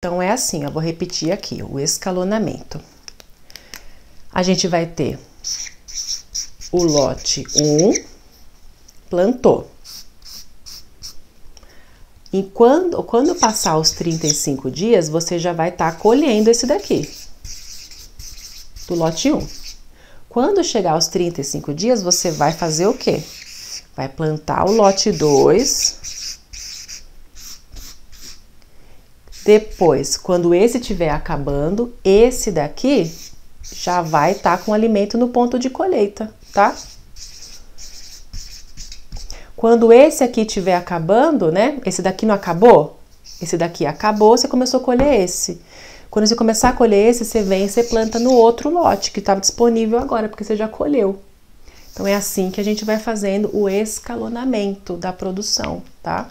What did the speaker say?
Então, é assim, eu vou repetir aqui, o escalonamento. A gente vai ter o lote 1, plantou. E quando, quando passar os 35 dias, você já vai estar tá colhendo esse daqui, do lote 1. Quando chegar aos 35 dias, você vai fazer o quê? Vai plantar o lote 2 Depois, quando esse estiver acabando, esse daqui já vai estar tá com alimento no ponto de colheita, tá? Quando esse aqui estiver acabando, né? Esse daqui não acabou? Esse daqui acabou, você começou a colher esse. Quando você começar a colher esse, você vem e você planta no outro lote que estava disponível agora, porque você já colheu. Então é assim que a gente vai fazendo o escalonamento da produção, tá?